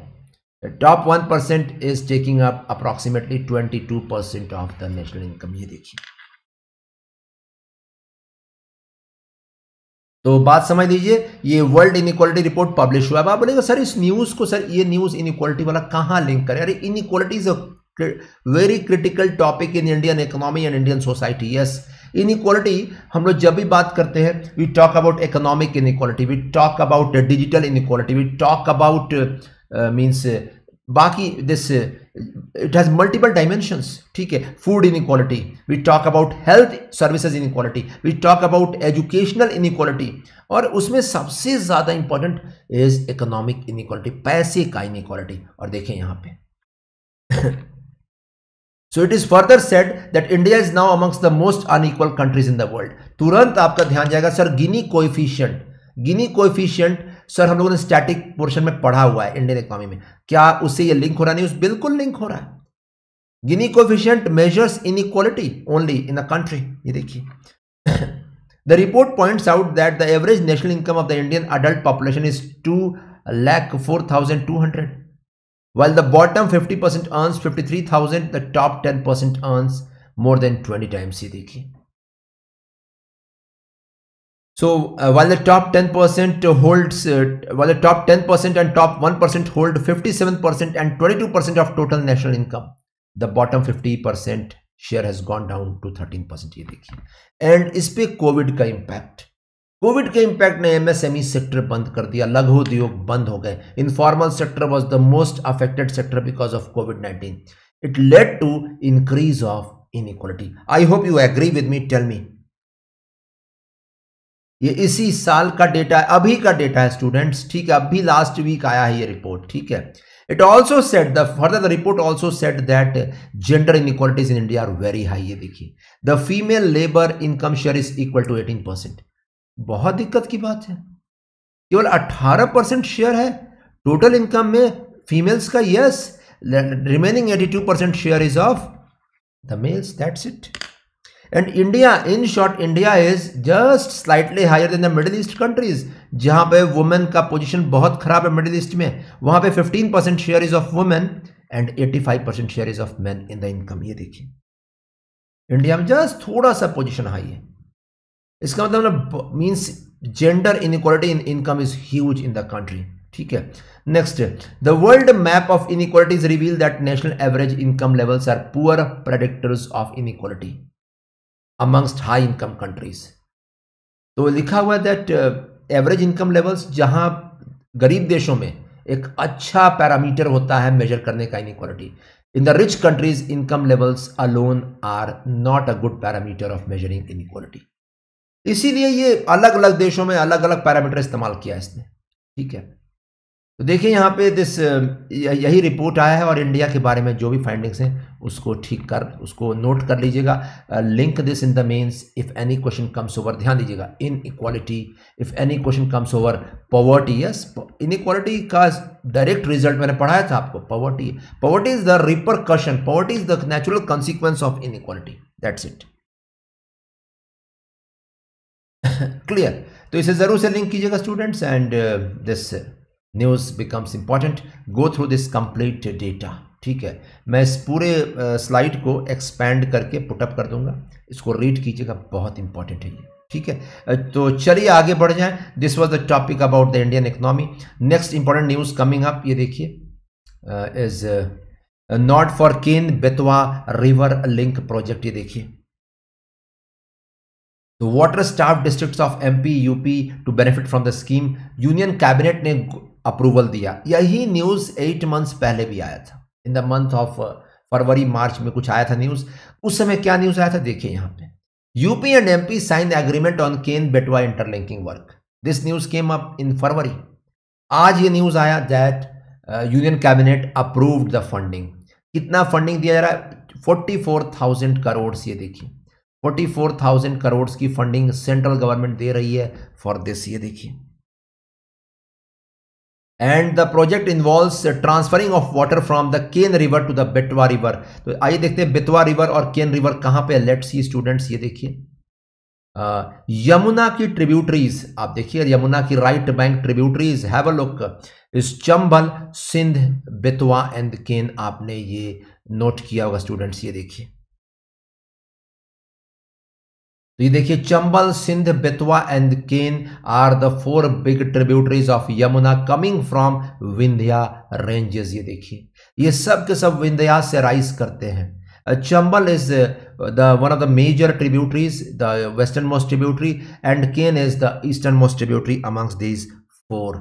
top one percent is taking up approximately twenty two percent of the national income, ये देखिए। तो बात समझ लीजिए, ये वर्ल्ड इनइक्वालिटी रिपोर्ट पब्लिश हुआ अब आप बोलेगा, सर, इस न्यूज़ को, सर, ये न्यूज़ इनइक्वालिटी वाला कहाँ लिंक करें? अरे inequality is a very critical topic in Indian economy and Indian society yes inequality हम लोग जब भी बात करते हैं we talk about economic inequality we talk about digital inequality we talk about means बाकी this it has multiple dimensions ठीक है? We talk about health services inequality we talk about educational inequality और उसमें सबसे ज़्यादा इज़ इकोनॉमिक इन इक्वालिटी पैसे का equality और देखें यहाँ पे। So it is further said that India is now amongst the most unequal countries in the world तुरंत आपका ध्यान जाएगा, sir Gini coefficient Gini coefficient sir हम लोगों ने स्टैटिक पोर्शन में पढ़ा हुआ है इंडियन इकोनॉमी में। क्या उससे ये लिंक हो रहा नहीं उस बिल्कुल लिंक हो रहा है। Gini coefficient measures inequality only in a country ये देखिए। The report points out that the average national income of the Indian adult population is two lakh four thousand two hundred while the bottom 50% earns 53000 the top 10% earns more than 20 times ये देखिए। So uh, while the top 10% holds, uh, while the top 10% and top 1% hold 57% and 22% of total national income, the bottom 50% share has gone down to 13% ये देखिए। And इस पे Covid का impact Covid के impact ने MSME sector बंद कर दिया लघु उद्योग बंद हो गए। Informal sector was the most affected sector because of Covid 19 it led to increase of inequality I hope you agree with me tell me ये इसी साल का डेटा है, अभी का डेटा है स्टूडेंट्स ठीक है, अभी लास्ट वीक आया है ये रिपोर्ट ठीक है। It also set the further the report also set that gender inequalities in India are very high ये देखिए। The female labour income share is equal to eighteen percent बहुत दिक्कत की बात है। केवल अट्ठारह परसेंट शेयर है। टोटल इनकम में फीमेल्स का yes remaining eighty two percent share is of the males that's it and India in short India is just slightly higher then the Middle East countries जहाँ पे women का position बहुत खराब है Middle East में। वहाँ पे 15 percent share is of women and 85 percent share is of men in the income ये देखिए। इंडिया में जस्ट थोड़ा सा पोजिशन हाई है। इसका मतलब means gender inequality in income is huge in the country ठीक है? Next the world map of inequalities reveal that national average income levels are poor predictors of inequality amongst high income countries तो लिखा हुआ है that average income levels जहाँ गरीब देशों में एक अच्छा पैरामीटर होता है मेजर करने का inequality in the rich countries income levels alone are not a good parameter of measuring inequality इसीलिए ये अलग अलग देशों में अलग अलग पैरामीटर इस्तेमाल किया इसने। ठीक है? तो देखिए यहाँ पे दिस यही रिपोर्ट आया है और इंडिया के बारे में जो भी फाइंडिंग्स हैं, उसको ठीक कर, उसको नोट कर लीजिएगा। Link this in the mains if any question comes over ध्यान दीजिएगा। Inequality if any question comes over poverty yes inequality का डायरेक्ट रिज़ल्ट मैंने पढ़ाया था आपको poverty poverty is the repercussion poverty is the natural consequence of inequality that's it clear तो इसे ज़रूर से लिंक कीजिएगा students and this news becomes important go through this complete data ठीक है? मैं इस पूरे स्लाइड को एक्सपैंड करके पुटअप कर दूँगा। इसको रीड कीजिएगा, बहुत इंपॉर्टेंट है ये, ठीक है? तो चलिए आगे बढ़ जाएँ। This was the topic about the Indian economy next important news coming up ये देखिए। Is not for Ken Betwa river link project ये देखिए। Water starved districts of MP UP to benefit from the scheme union cabinet ने approval दिया। यही news eight months पहले भी आया था। इन द मंथ ऑफ़ फरवरी, मार्च में कुछ आया था न्यूज़ उस समय क्या न्यूज़ आया था? देखिए यहाँ पे। UP and MP sign agreement on Ken Betwa interlinking work this news came up in February. आज ये न्यूज़ आया that union cabinet approved the funding कितना फंडिंग दिया जा रहा है? फोर्टी फोर थाउज़ेंड करोड़ ये देखिए। फोर्टी फोर थाउज़ेंड करोड़ की फंडिंग सेंट्रल गवर्नमेंट दे रही है फॉर दिस ये देखिए। And the project involves transferring of water from the Ken river to the Betwa river तो आइए देखते हैं बेतवा रिवर और केन रिवर कहाँ पे लेट सी स्टूडेंट्स ये देखिए। यमुना की ट्रिब्यूटरीज आप देखिए, यमुना की right bank tributaries have a look इस चंबल, सिंध बेतवा एंड केन आपने ये नोट किया होगा स्टूडेंट्स ये देखिए। तो ये देखिए, Chambal, Sindh, Betwa and Ken are the four big tributaries of Yamuna coming from Vindhya ranges ये देखिए, ये सब के सब विंध्या से राइज करते हैं। Chambal is the one of the major tributaries the western most tributary and Ken is the eastern most tributary amongst these four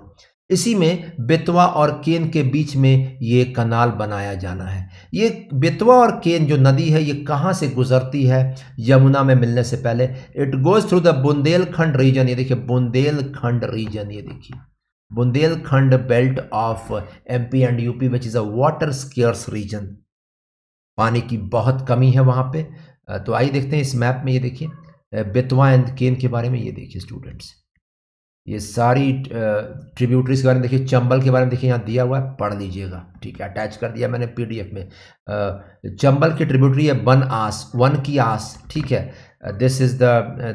इसी में बेतवा और केन के बीच में ये कनाल बनाया जाना है। ये बेतवा और केन जो नदी है, ये कहाँ से गुजरती है, यमुना में मिलने से पहले it goes through the Bundelkhand region ये देखिए बुंदेलखंड रीजन ये देखिए। Bundelkhand belt of MP and UP which is a water scarce region पानी की बहुत कमी है वहाँ पे। तो आइए देखते हैं इस मैप में, ये देखिए, बेतवा एंड केन के बारे में ये देखिए स्टूडेंट्स ये सारी ट्रिब्यूटरीज के बारे में देखिए, चंबल के बारे में देखिए यहाँ दिया हुआ है, पढ़ लीजिएगा, ठीक है? अटैच कर दिया मैंने पीडीएफ में। चंबल की ट्रिब्यूटरी है वन आस, वन की आस, ठीक है? This is the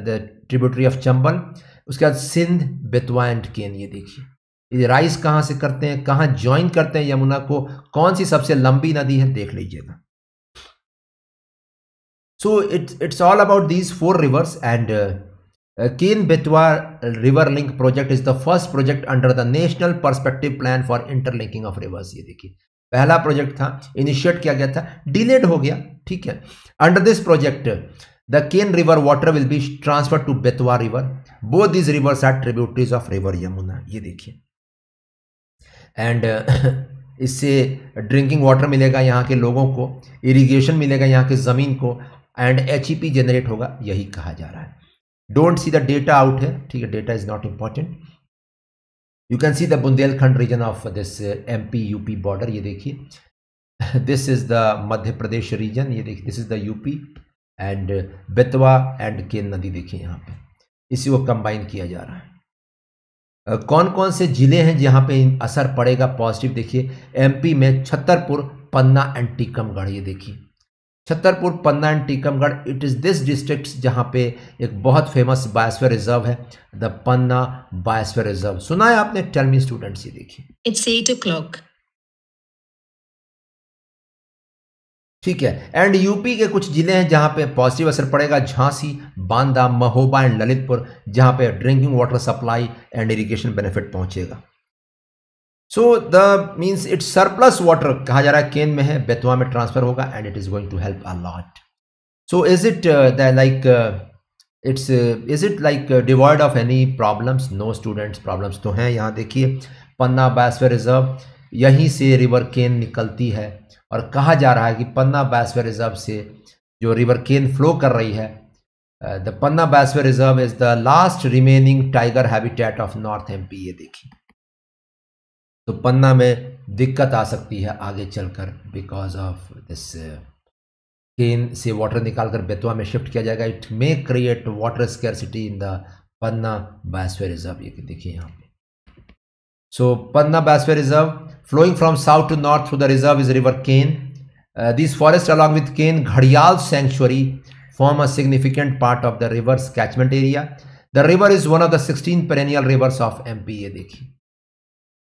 the tributary of Chambal. उसके बाद सिंध बेतवा एंड केन, ये देखिए। ये राइस कहाँ से करते हैं, कहाँ ज्वाइन करते हैं यमुना को, कौन सी सबसे लंबी नदी है, देख लीजिएगा। So it's it's all about these four rivers and Keen Betwa River Link project is the first project under the National Perspective Plan for Interlinking of Rivers. ये देखिए, पहला प्रोजेक्ट था इनिशिएट किया गया था डिलेड हो गया, ठीक है? Under this project the Ken river water will be transfer to Betwa river both this rivers are tributaries of river Yamuna ये देखिए। एंड इससे ड्रिंकिंग वाटर मिलेगा यहाँ के लोगों को इरिगेशन मिलेगा यहाँ के ज़मीन को एंड एच जनरेट होगा, यही कहा जा रहा है। Don't see the data out है ठीक है data is not important you can see the Bundelkhand region of this M P UP border ये देखिए। This is the Madhya Pradesh region ये देखिए this is the UP and Betwa and Ken नदी देखिए यहाँ पे। इसी को कंबाइन किया जा रहा है। uh, कौन कौन से ज़िले हैं जहाँ पे असर पड़ेगा पॉजिटिव देखिए एमपी में छतरपुर पन्ना एंड टीकमगढ़ ये देखिए। Chhatarpur Panna and Tikamgarh it is this district जहाँ पे एक बहुत फ़ेमस बायोस्फीयर रिज़र्व है द पन्ना बायोस्फीयर रिज़र्व। सुना है आपने? टेल मी स्टूडेंट्स ये देखिए। इट्स एट ओ क्लॉक ठीक है। एंड यूपी के कुछ ज़िले हैं जहाँ पे पॉजिटिव असर पड़ेगा झांसी बांदा महोबा एंड ललितपुर जहाँ पे drinking water supply and irrigation benefit पहुंचेगा। So the means it's surplus water कहा जा रहा है केन में है, बेतवा में ट्रांसफ़र होगा and it is going to help a lot so is it like it's is it like devoid of any problems no students problems तो हैं। यहाँ देखिए, पन्ना बायोस्फीयर रिज़र्व यहीं से रिवर केन निकलती है। और कहा जा रहा है कि पन्ना बायोस्फीयर रिज़र्व से जो रिवर केन फ्लो कर रही है the Panna biosphere reserve is the last remaining tiger habitat of north MP ये देखिए। तो पन्ना में दिक्कत आ सकती है आगे चलकर बिकॉज़ ऑफ़ दिस केन से वाटर निकालकर बेतवा में शिफ्ट किया जाएगा। It may create water scarcity in the Panna biosphere reserve ये देखिए यहाँ पे। So Panna biosphere reserve flowing from south to north through the reserve is river Ken this forest along with Ken घड़ियाल sanctuary form a significant part of the river's catchment area the river is one of the sixteen perennial rivers of P ये देखिए।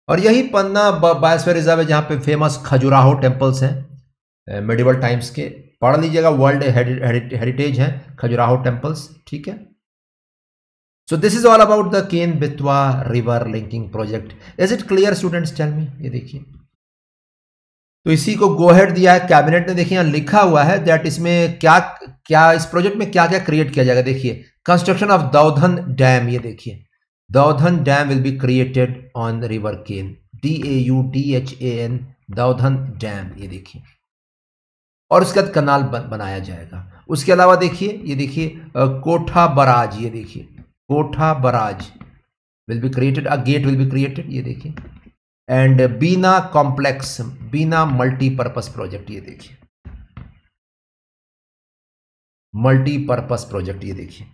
और यही Panna biosphere reserve है, जहाँ पे famous Khajuraho temples हैं medieval times के। पढ़ लीजिएगा वर्ल्ड हेरिटेज है, खजुराहो टेम्पल्स ठीक है? So this is all about the Ken Betwa river linking project is it clear students tell me ये देखिए। तो इसी को गोहेड दिया है कैबिनेट ने। देखिए लिखा हुआ है दैट इसमें क्या क्या, इस प्रोजेक्ट में क्या क्या क्रिएट किया जाएगा। देखिए कंस्ट्रक्शन ऑफ़ दौधन डैम ये देखिए। Daudhan Dam will be created on river Ken. D A U D H A N Daudhan dam ये देखिए। और उसके बाद कनाल बनाया जाएगा। उसके अलावा देखिए, ये देखिए कोठा बराज, ये देखिए। Kotha barrage will be created a gate will be created ये देखिए। And Bina complex Bina multipurpose project ये देखिए। मल्टीपर्पज प्रोजेक्ट ये देखिए।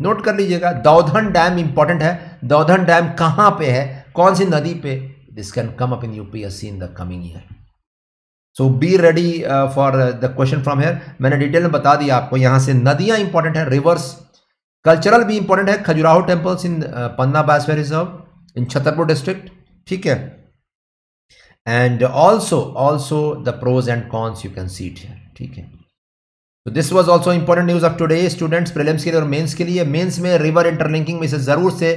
नोट कर लीजिएगा दौधन डैम इंपॉर्टेंट है। दौधन डैम कहाँ पे है? कौन सी नदी पे? This can come up in UPSC in the coming year so be ready for the question from here मैंने डिटेल में बता दिया आपको, यहाँ से नदियाँ इंपॉर्टेंट है रिवर्स कल्चरल भी इंपॉर्टेंट है। Khajuraho temples in Panna biosphere reserve in Chhatarpur district ठीक है? And also also the pros and cons you can see it here ठीक है? तो this was also important news of today students prelims के लिए और mains के लिए। मेंस में रिवर इंटरलिंकिंग में इसे ज़रूर से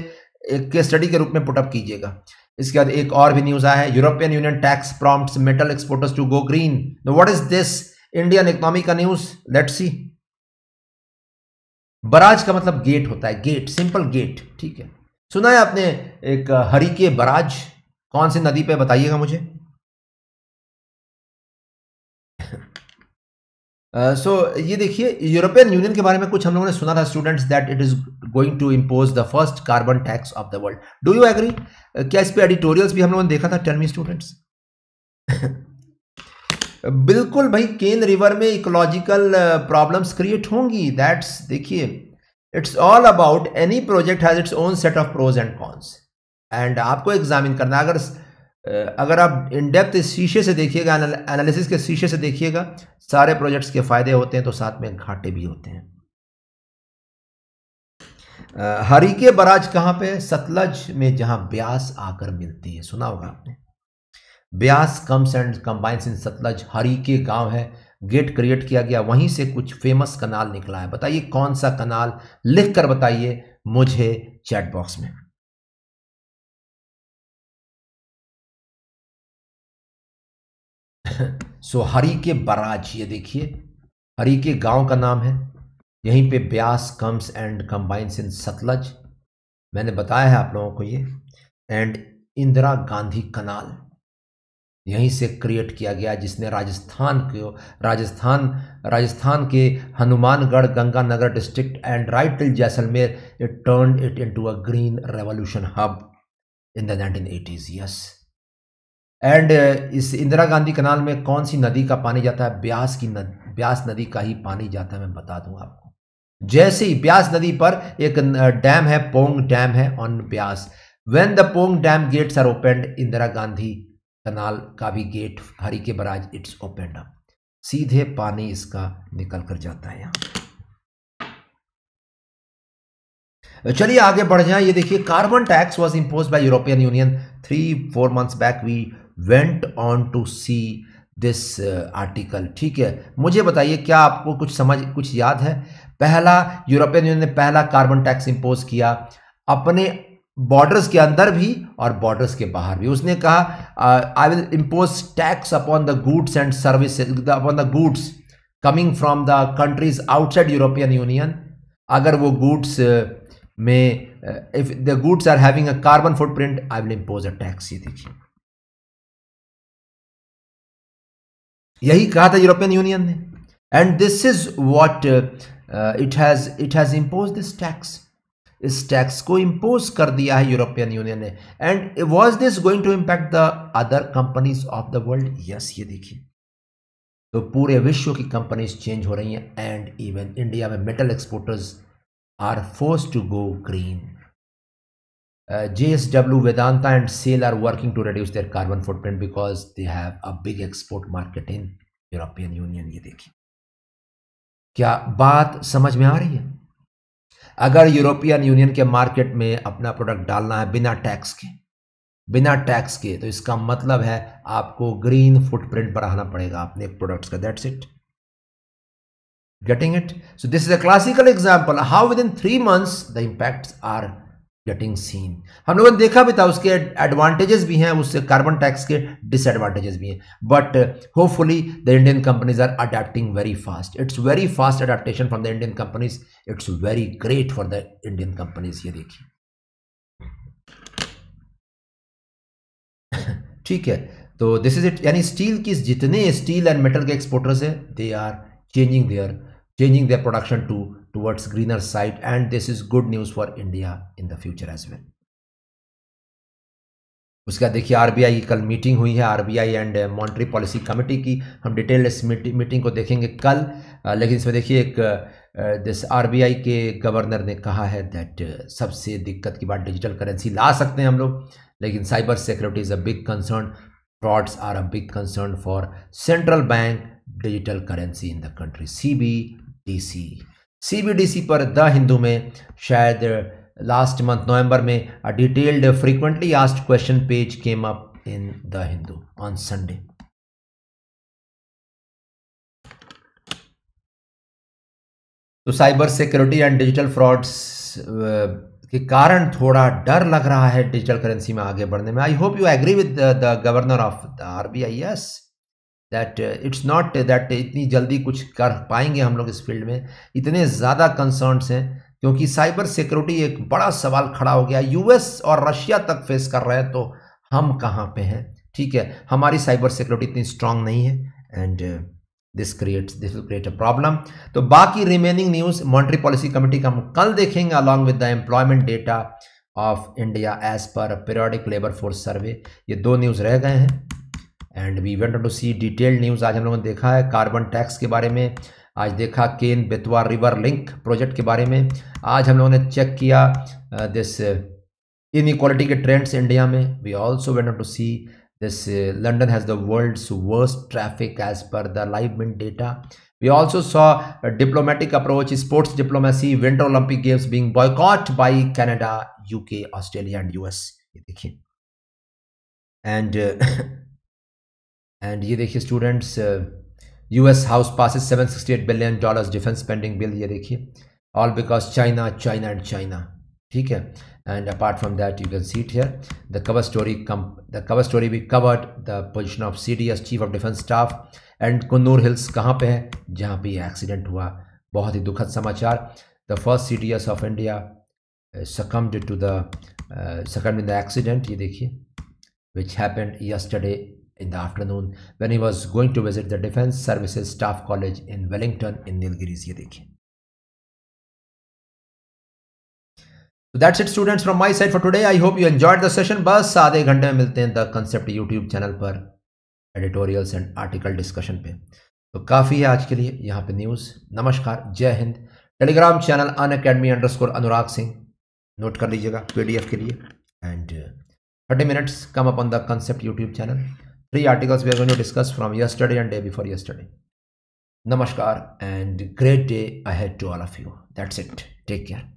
एक स्टडी के रूप में पुटअप कीजिएगा। इसके बाद एक और भी न्यूज़ आया है European Union tax prompts metal exporters to go green what is this Indian economy का न्यूज़ लेट सी बराज का मतलब गेट होता है गेट सिंपल गेट ठीक है। सुना है आपने एक हरी के बराज? कौन सी नदी पे बताइएगा मुझे? सो uh, so, ये देखिए यूरोपियन यूनियन के बारे में कुछ हम लोगों ने सुना था students that it is going to impose the first carbon tax of the world do you agree क्या इस पे एडिटोरियल्स भी हम लोगों ने देखा था टेल मी स्टूडेंट्स बिल्कुल भाई केन रिवर में इकोलॉजिकल प्रॉब्लम्स क्रिएट होंगी। दैट्स देखिए it's all about any project has its own set of pros and cons and आपको एग्जामिन करना अगर अगर आप इन डेप्थ इस शीशे से देखिएगा एनालिसिस के शीशे से देखिएगा, सारे प्रोजेक्ट्स के फ़ायदे होते हैं तो साथ में घाटे भी होते हैं। हरिके बराज कहाँ पे? सतलज में जहाँ ब्यास आकर मिलती है। सुना होगा आपने? Beas comes and combines in Sutlej. Harike गाँव है। गेट क्रिएट किया गया। वहीं से कुछ फ़ेमस कनाल निकला है। बताइए कौन सा कनाल लिख कर बताइए मुझे चैट बॉक्स में। सो हरी के बराज ये देखिए। हरी के गाँव का नाम है। यहीं पे Beas comes and combines in Sutlej. मैंने बताया है आप लोगों को ये। And Indira Gandhi canal. यहीं से क्रिएट किया गया जिसने राजस्थान को, राजस्थान राजस्थान के Hanumangarh, Ganganagar district and right till Jaisalmer it turn it into a green revolution hub in the nineteen eighties yes and इस इंदिरा गांधी कनाल में कौन सी नदी का पानी जाता है? ब्यास की नदी, ब्यास नदी का ही पानी जाता है, मैं बता दूँ आपको। जैसे ही ब्यास नदी पर एक डैम है, पोंग डैम है on Beas. When the Pong dam gates are opened Indira Gandhi canal का भी gate Harike barrage it's opened up सीधे पानी इसका निकल कर जाता है यहाँ। चलिए आगे बढ़ जाए। ये देखिए carbon tax was impose by European Union three four months back we went on to see this article ठीक है? मुझे बताइए क्या आपको कुछ समझ कुछ याद है? पहला यूरोपियन यूनियन ने पहला कार्बन टैक्स इंपोज किया अपने बॉर्डर्स के अंदर भी और बॉर्डर्स के बाहर भी। उसने कहा I will impose tax upon the goods and service upon the goods coming from the countries outside European Union अगर वो गुड्स uh, में if the goods are having a carbon footprint I will impose a tax ये देखिए। यही कहा था European union ने। And this is what it has it has impose this tax इस टैक्स को इम्पोज कर दिया है यूरोपियन यूनियन ने। And was this going to impact the other companies of the world yes ये देखिए। तो पूरे विश्व की कंपनीज़ चेंज हो रही हैं। एंड इवन इंडिया में metal exporters are force to go green JSW Vedanta and SAIL are working to reduce their carbon footprint because they have a big export market in European Union. ये देखिए। क्या बात समझ में आ रही है? अगर यूरोपियन यूनियन के मार्केट में अपना प्रोडक्ट डालना है बिना टैक्स के, बिना टैक्स के तो इसका मतलब है आपको ग्रीन फुटप्रिंट बढ़ाना पड़ेगा अपने प्रोडक्ट्स का। That's it getting it so this is a classical example how within three months the impacts are getting seen हम लोगों ने देखा भी था, उसके एडवांटेजेस भी हैं, उससे कार्बन टैक्स के डिसएडवांटेजेस भी हैं. But hopefully the Indian companies are adapting very fast it's very fast adaptation from the Indian companies it's very great for the Indian companies ये देखिए. ठीक है. तो दिस इज़ इट यानी स्टील की जितने स्टील एंड मेटल के exporters हैं they are changing their changing their production to towards greener side, and this is good news for India in the future as well. बाद देखिए RBI की कल meeting हुई है। RBI and monetary policy committee की हम detail इस meeting को देखेंगे कल। लेकिन इसमें देखिए एक दिस आरबीआई के गवर्नर ने कहा है दैट सबसे दिक्कत की बात डिजिटल करेंसी ला सकते हैं हम लोग। लेकिन cyber security is a big concern frauds are a big concern for central bank digital currency in the country C B D C C B D C पर द हिंदू में, शायद लास्ट मंथ नवंबर में a detailed frequently asked question page came up in the Hindu on Sunday तो cyber security and digital frauds के कारण थोड़ा डर लग रहा है डिजिटल करेंसी में आगे बढ़ने में। I hope you agree with the governor of the R B I S that it's not that इतनी जल्दी कुछ कर पाएँगे हम लोग इस फ़ील्ड में। इतने ज़्यादा कंसर्न्स हैं, क्योंकि साइबर सिक्योरिटी एक बड़ा सवाल खड़ा हो गया। यूएस और रशिया तक फेस कर रहे हैं तो हम कहाँ पे हैं? ठीक है, हमारी साइबर सिक्योरिटी इतनी स्ट्रांग नहीं है and this creates this will create a problem तो बाकी remaining news monetary policy committee का हम कल देखेंगे along with the employment data of India as per periodic labour force survey ये दो न्यूज़ रह गए हैं। And we went to see detailed news आज हम लोगों ने देखा है कार्बन टैक्स के बारे में। आज देखा Ken Betwa river link project के बारे में। आज हम लोगों ने चेक किया दिस इन इक्वालिटी के ट्रेंड्स इंडिया में। We also went to see this London has the world worst traffic as per the Livemint data we also saw diplomatic approach sports diplomacy winter Olympic games being boycott by Canada UK Australia and US ये देखिए। And and ये देखिए students U S house passes 768 billion dollar defence pending bill ये देखिए। All because China China and China ठीक है? And apart from that you can see it here the cover story come the cover story we covered the position of C D S chief of defence staff and Coonoor hills कहाँ पर है? जहाँ पर यह accident हुआ। बहुत ही दुखद समाचार। The first C D S of India succumbed to the succumbed in the accident ये देखिए which happened yesterday in the afternoon when he was going to visit the defense services staff college in wellington in nilgiris ye dekhiye So that's it students from my side for today. I hope you enjoyed the session. बस आधे घंटे में मिलते हैं the concept YouTube channel पर editorials and article discussion पे तो काफ़ी है आज के लिए यहाँ पे न्यूज़ नमस्कार जय Hind telegram channel Unacademy underscore Anurag Singh note कर लीजिएगा पीडीएफ के लिए and thirty minutes come up on the concept YouTube channel three articles we are going to discuss from yesterday and day before yesterday. Namaskar and great day ahead to all of you. That's it. Take care.